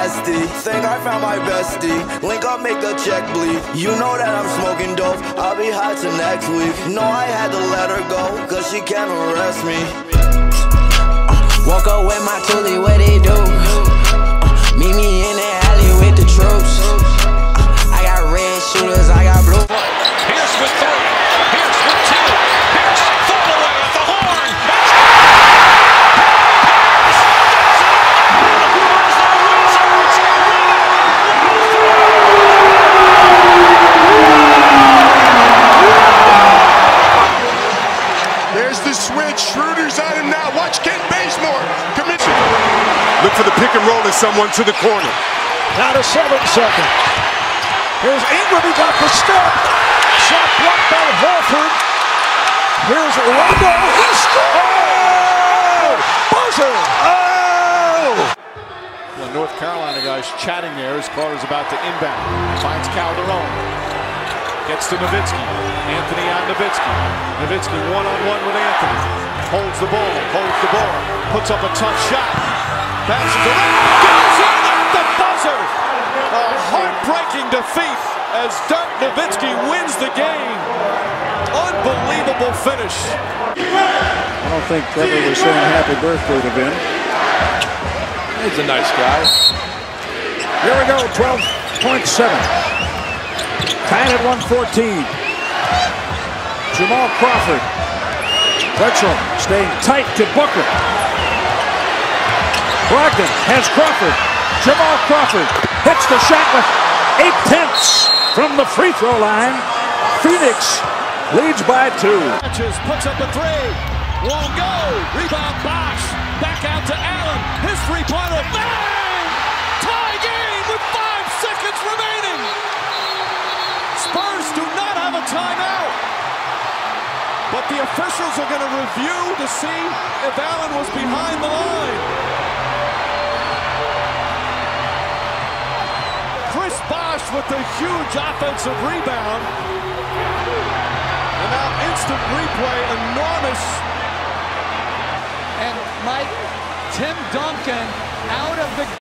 nasty. Think I found my bestie. Link up, make the check bleed. You know that I'm smoking dope. I'll be high till next week. No, I had to let her go, cause she can't arrest me. Uh, woke up with my toolie, what they do? Schroeder's on him now. Watch Kent Bazemore. Commits it. Look for the pick and roll to someone to the corner. Down to seven seconds. Here's Ingram. He got the step. Shot blocked by Horford. Here's Rondo. He scored! Oh! Buzzer! Oh! The North Carolina guys chatting there as Carter's about to inbound. Finds Calderon. Gets to Nowitzki. Anthony on Nowitzki. Nowitzki one-on-one with Anthony. Holds the ball. Holds the ball. Puts up a tough shot. Passes around. Goes in at the buzzer. A heartbreaking defeat as Dirk Nowitzki wins the game. Unbelievable finish. I don't think Trevor was saying happy birthday to Ben. He's a nice guy. Here we go, 12.7. At 114. Jamal Crawford. Drexel staying tight to Booker. Brogdon has Crawford. Jamal Crawford hits the shot with eight tenths from the free throw line. Phoenix leads by two. Puts up a three. Won't go. Rebound Bosh. Back out to Allen. His three-pointer. The officials are going to review to see if Allen was behind the line. Chris Bosh with the huge offensive rebound. And now instant replay, enormous. And Mike, Tim Duncan out of the